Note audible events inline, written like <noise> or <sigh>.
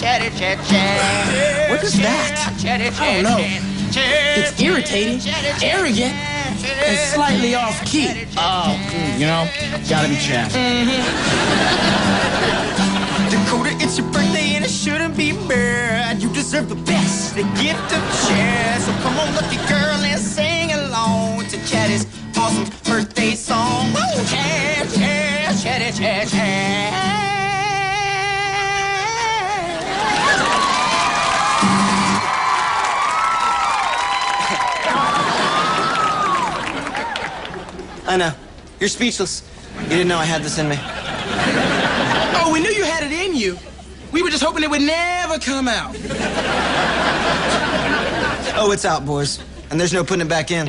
What is that? I don't know. It's irritating, arrogant, and slightly off key. Oh, mm, you know, gotta be Chad. Mm-hmm. <laughs> Dakota, it's your birthday and it shouldn't be bad. You deserve the best, the gift of Chad. So come on, lucky girl, and sing along to Chad's awesome birthday song. Woo! Chad, Chad, Chad, Chad, Chad. I know. You're speechless. You didn't know I had this in me. Oh, we knew you had it in you. We were just hoping it would never come out. Oh, it's out, boys. And there's no putting it back in.